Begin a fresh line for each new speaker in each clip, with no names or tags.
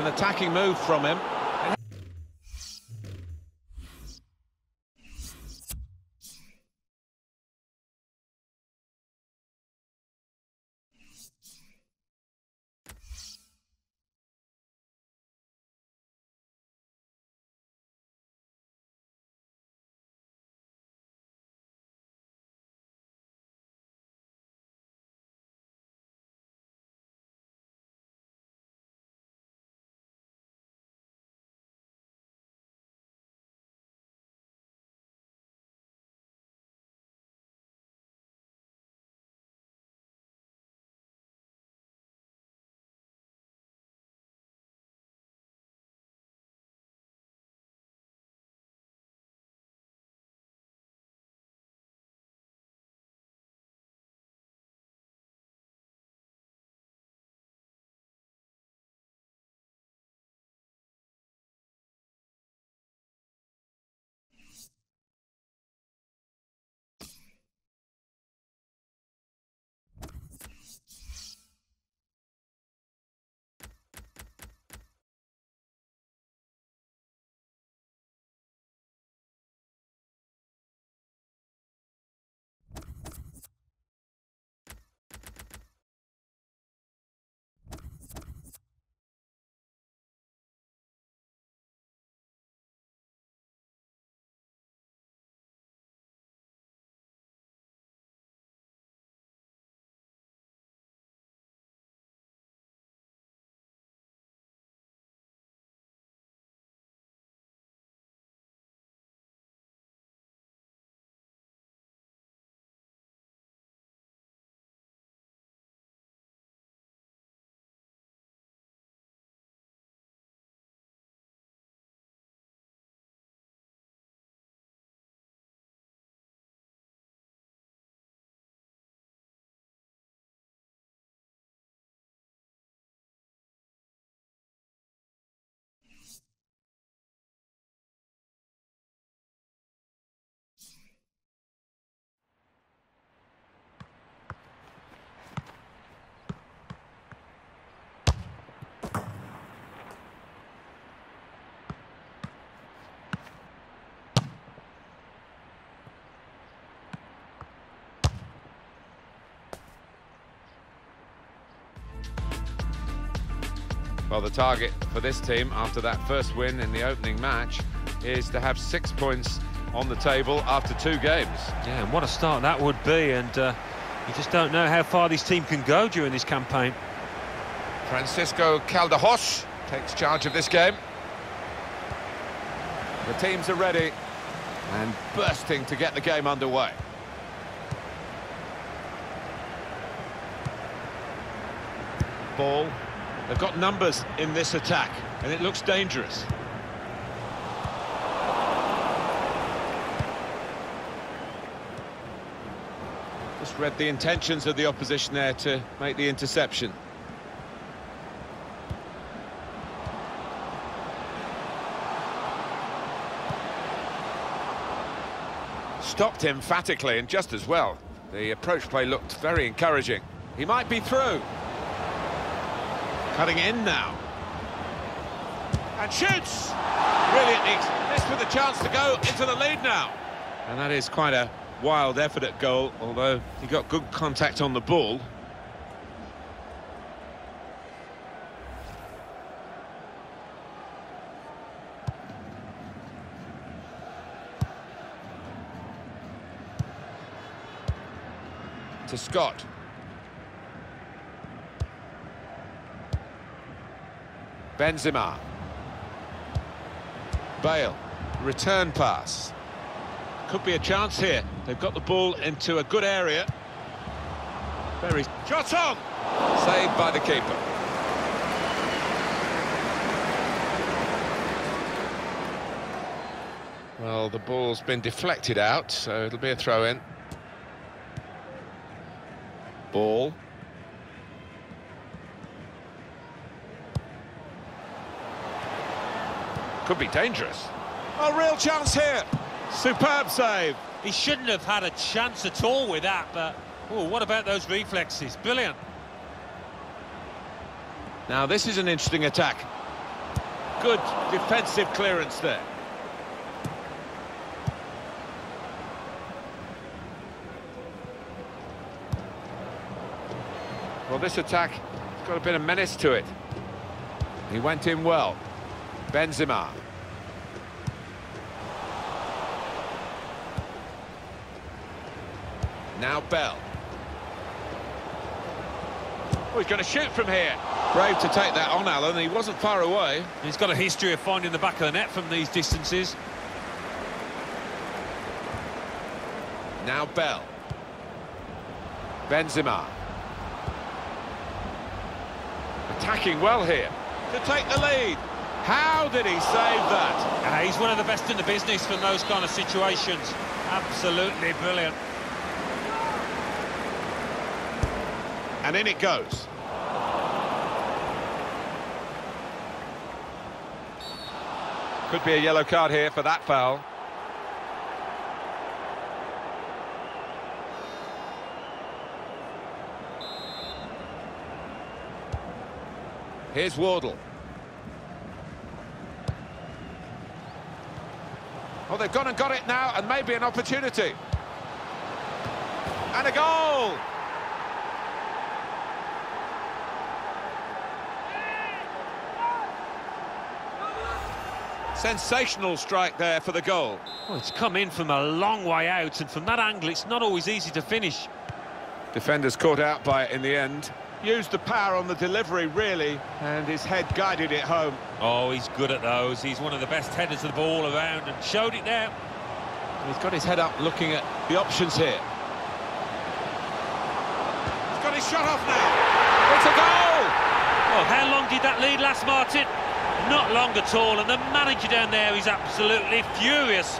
An attacking move from him. Well, the target for this team after that first win in the opening match is to have six points on the table after two games.
Yeah, and what a start that would be, and uh, you just don't know how far this team can go during this campaign.
Francisco Calderos takes charge of this game. The teams are ready and bursting to get the game underway. Ball They've got numbers in this attack, and it looks dangerous. Just read the intentions of the opposition there to make the interception. Stopped emphatically and just as well. The approach play looked very encouraging. He might be through. Cutting in now. And shoots! Brilliantly This with a chance to go into the lead now. And that is quite a wild effort at goal, although he got good contact on the ball. To Scott. Benzema. Bale. Return pass. Could be a chance here. They've got the ball into a good area. Very... Shot on! Saved by the keeper. Well, the ball's been deflected out, so it'll be a throw-in. Ball. Could be dangerous. A real chance here. Superb save.
He shouldn't have had a chance at all with that, but oh, what about those reflexes? Brilliant.
Now, this is an interesting attack. Good defensive clearance there. Well, this attack has got a bit of menace to it. He went in well. Benzema. Now Bale. Oh, he's going to shoot from here. Brave to take that on, Alan. He wasn't far away.
He's got a history of finding the back of the net from these distances.
Now Bale. Benzema. Attacking well here to take the lead. How did he save that?
Uh, he's one of the best in the business from those kind of situations. Absolutely brilliant.
And in it goes. Could be a yellow card here for that foul. Here's Wardle. Oh, they've gone and got it now, and maybe an opportunity. And a goal! Sensational strike there for the goal.
Well, it's come in from a long way out, and from that angle, it's not always easy to finish.
Defenders caught out by it in the end. Used the power on the delivery, really, and his head guided it home.
Oh, he's good at those. He's one of the best headers of the ball around, and showed it there.
He's got his head up looking at the options here. He's got his shot off now. It's a goal!
Well, did that lead last, Martin? Not long at all, and the manager down there is absolutely furious.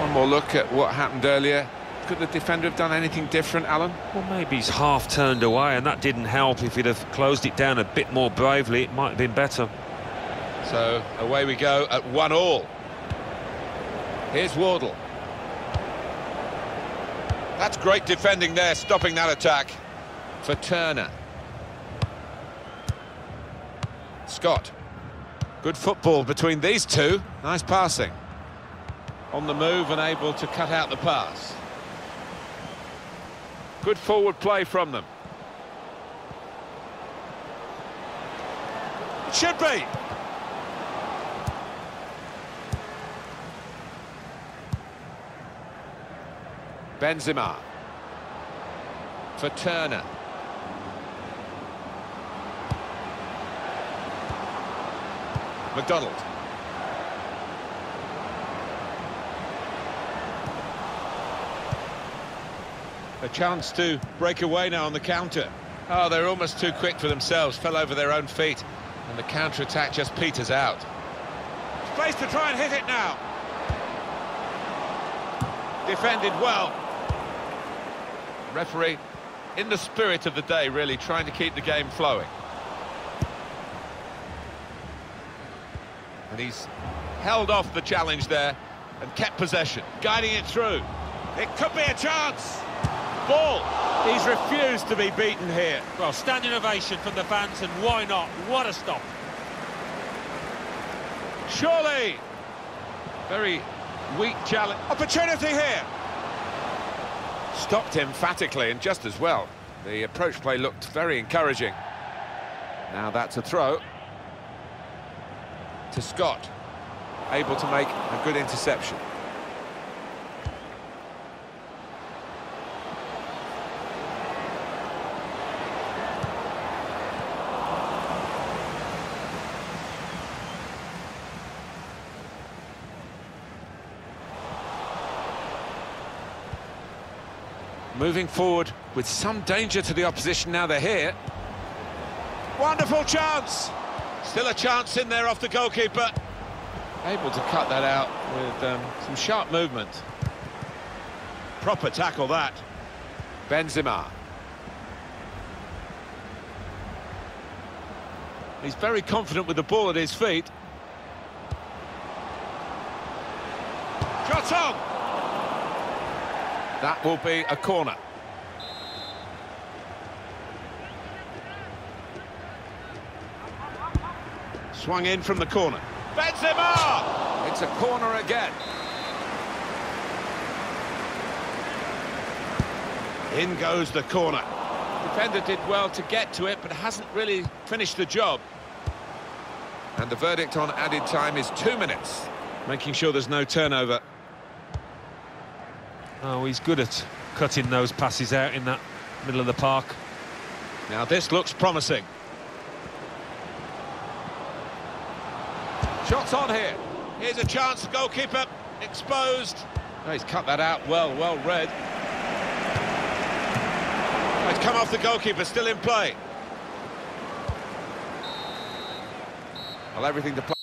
One more look at what happened earlier. Could the defender have done anything different, Alan?
Well, maybe he's half turned away, and that didn't help. If he'd have closed it down a bit more bravely, it might have been better.
So away we go at one all. Here's Wardle. That's great defending there, stopping that attack for Turner. Scott. Good football between these two. Nice passing. On the move and able to cut out the pass. Good forward play from them. It should be. Benzema. For Turner. McDonald. A chance to break away now on the counter. Oh, they're almost too quick for themselves, fell over their own feet, and the counter-attack just peters out. Space to try and hit it now. Defended well. Referee, in the spirit of the day, really trying to keep the game flowing. And he's held off the challenge there and kept possession, guiding it through. It could be a chance. Ball. He's refused to be beaten here.
Well, standing ovation from the fans, and why not? What a stop.
Surely. Very weak challenge. Opportunity here. Stopped emphatically and just as well. The approach play looked very encouraging. Now that's a throw. To Scott. Able to make a good interception. Moving forward with some danger to the opposition now they're here. Wonderful chance! Still a chance in there off the goalkeeper. Able to cut that out with um, some sharp movement. Proper tackle that. Benzema. He's very confident with the ball at his feet. Shot on! That will be a corner. Swung in from the corner. Benzema! It's a corner again. In goes the corner. Defender did well to get to it, but hasn't really finished the job. And the verdict on added time is two minutes. Making sure there's no turnover.
Oh, he's good at cutting those passes out in that middle of the park.
Now this looks promising. Shots on here. Here's a chance, goalkeeper exposed. Oh, he's cut that out well, well read. Oh, it's come off the goalkeeper, still in play. Well, everything to play.